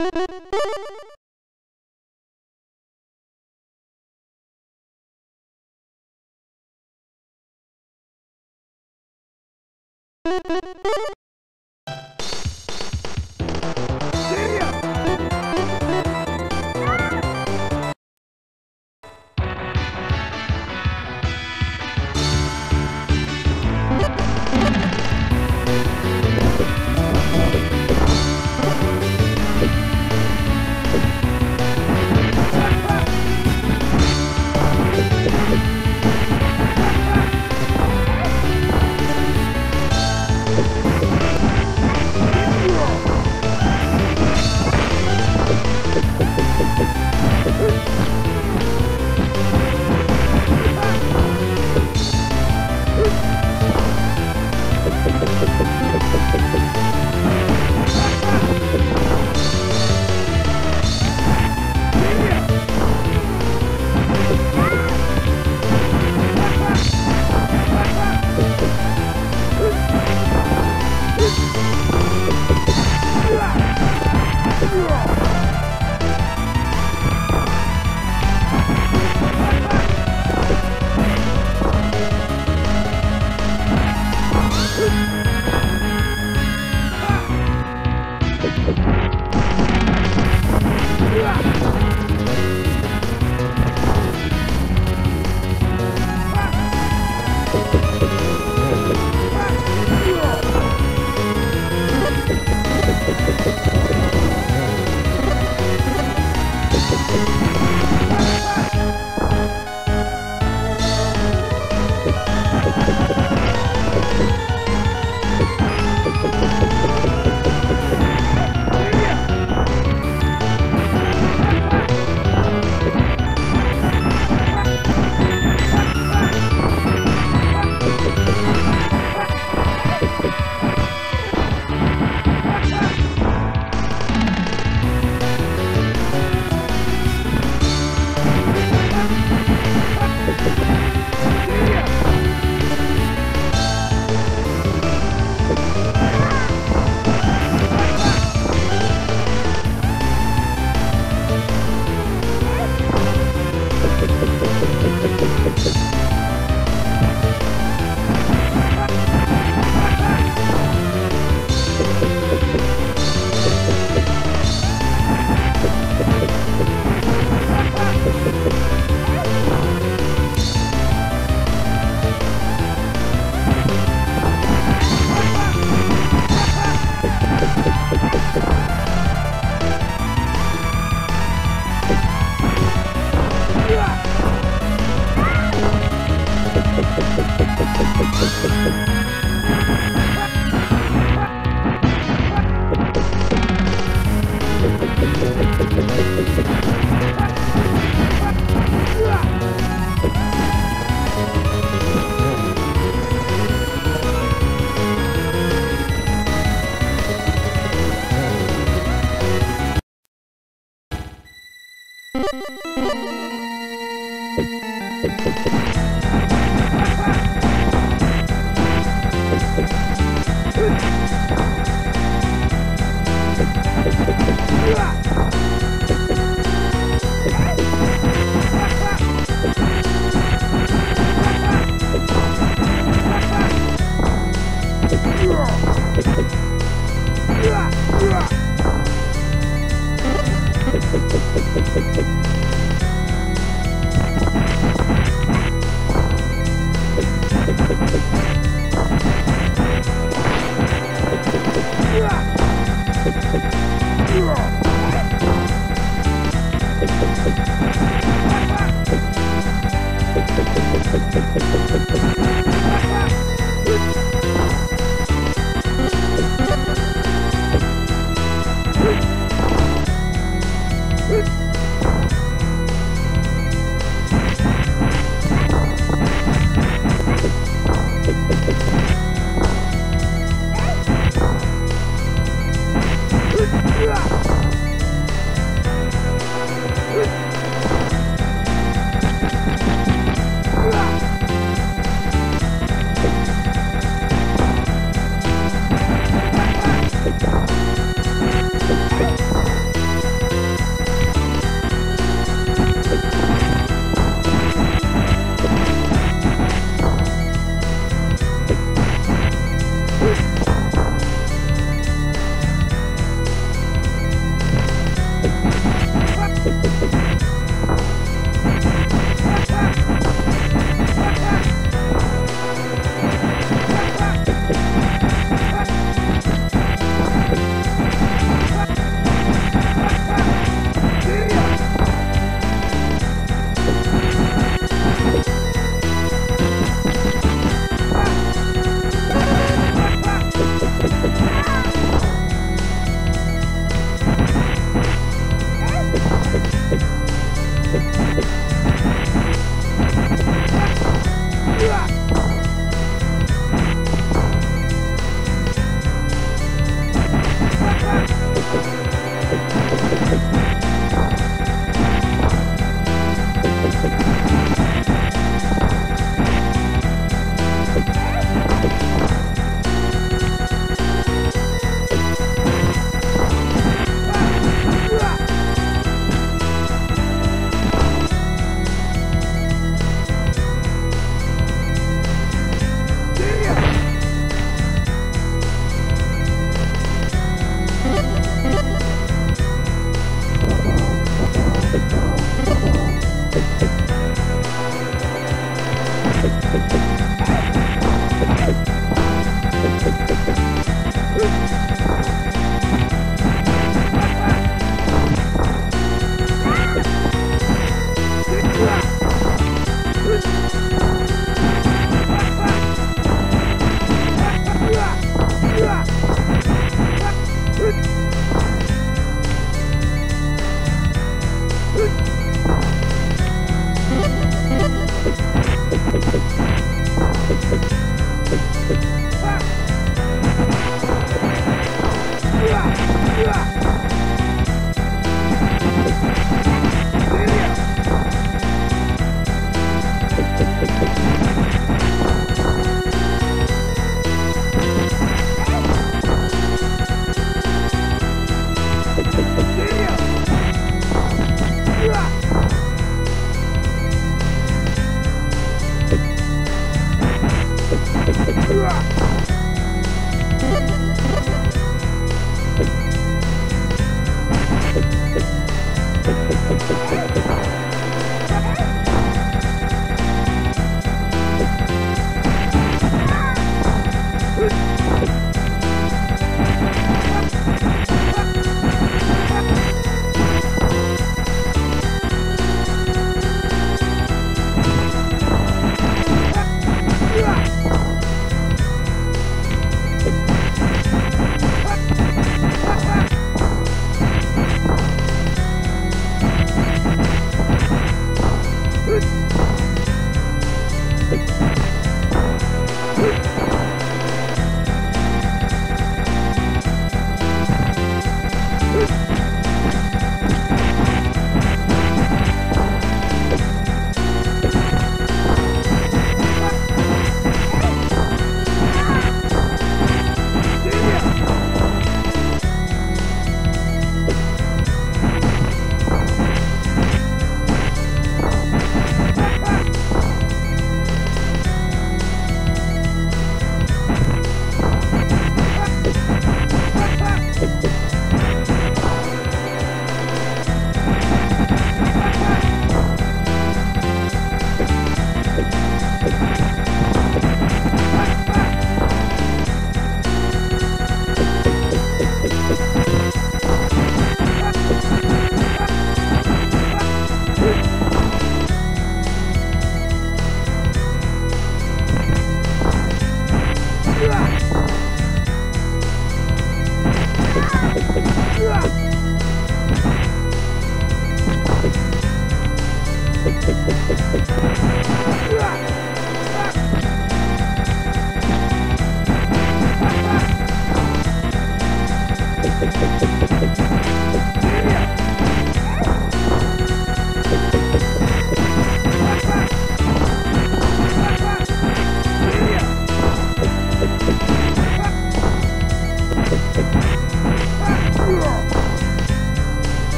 Good.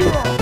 是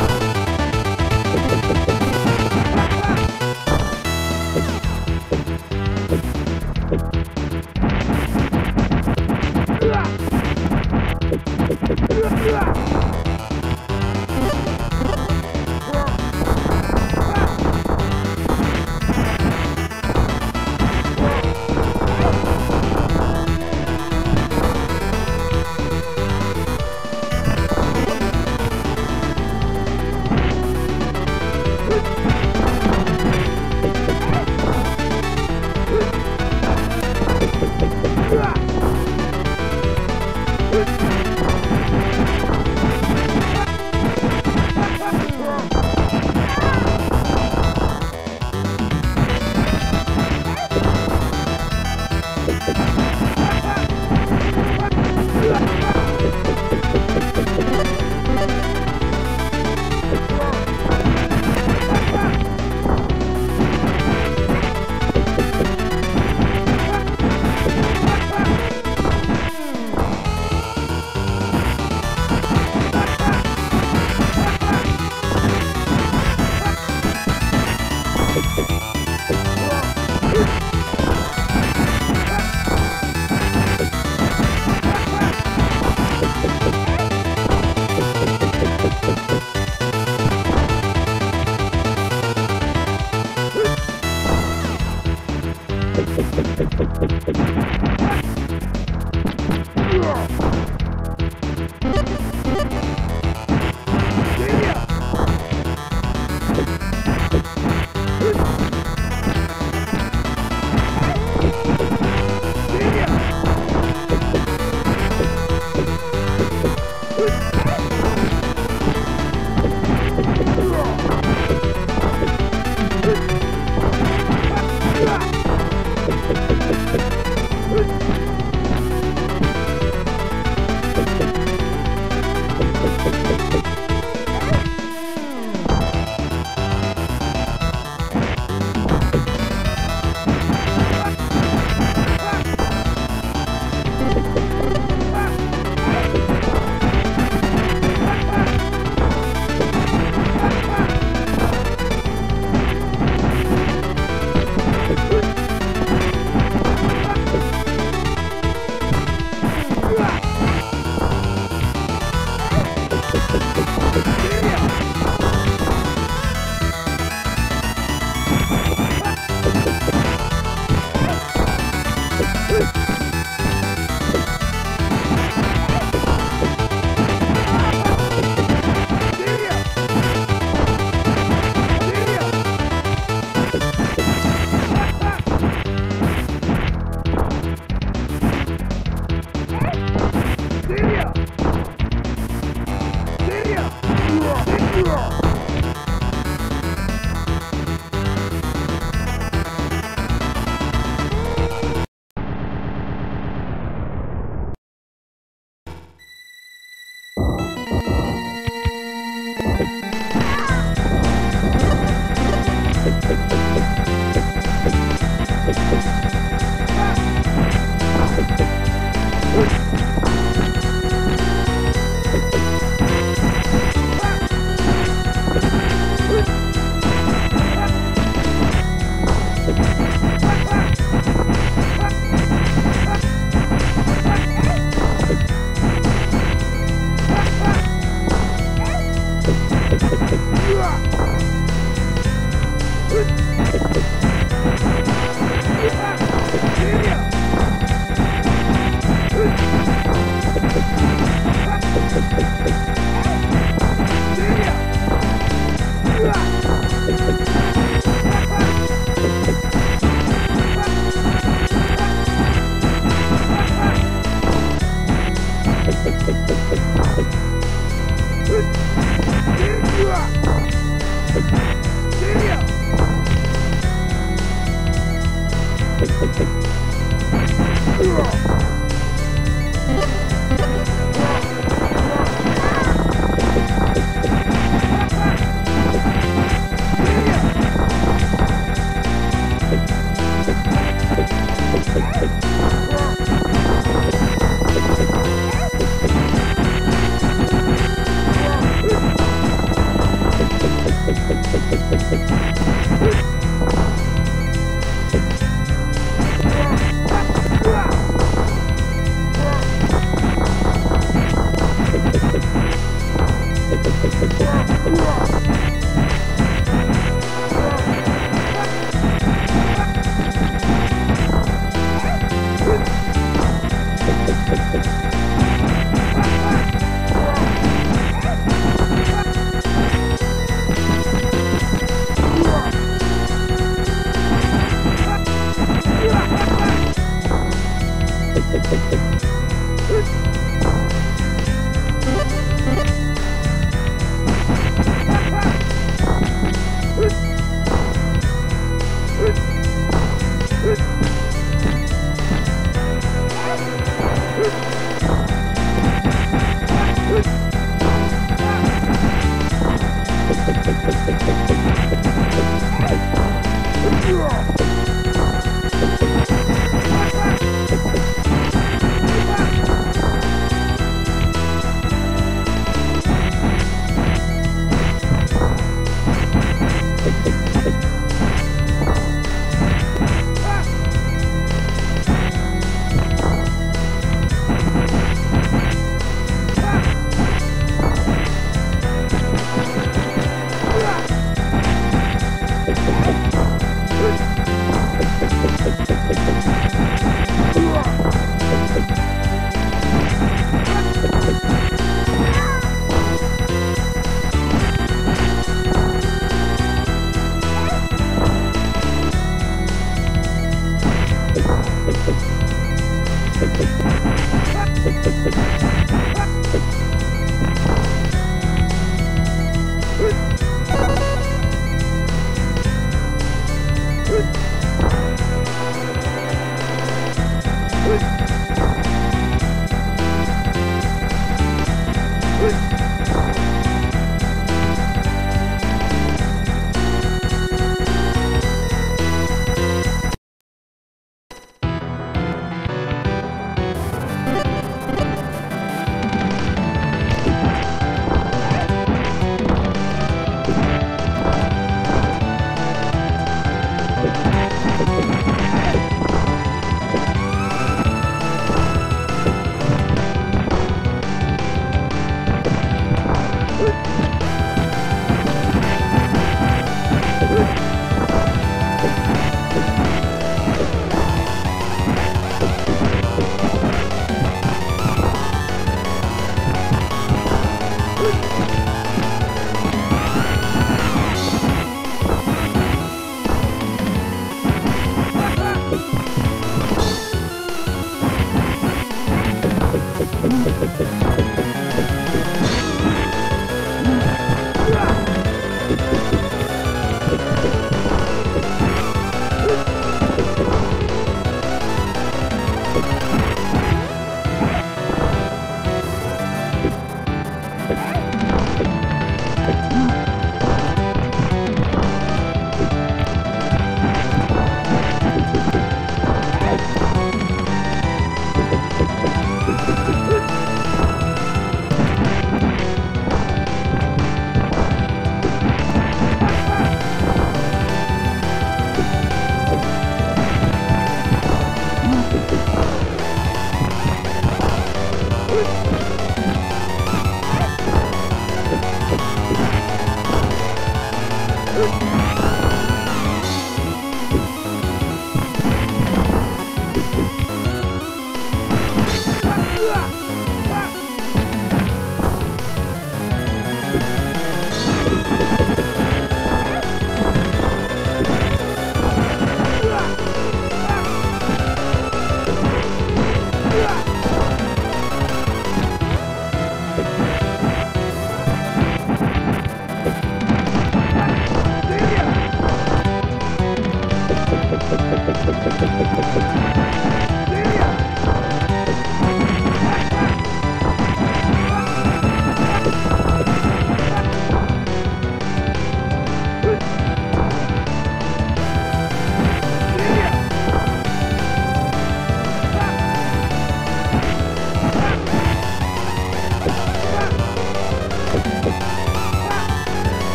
Yeah!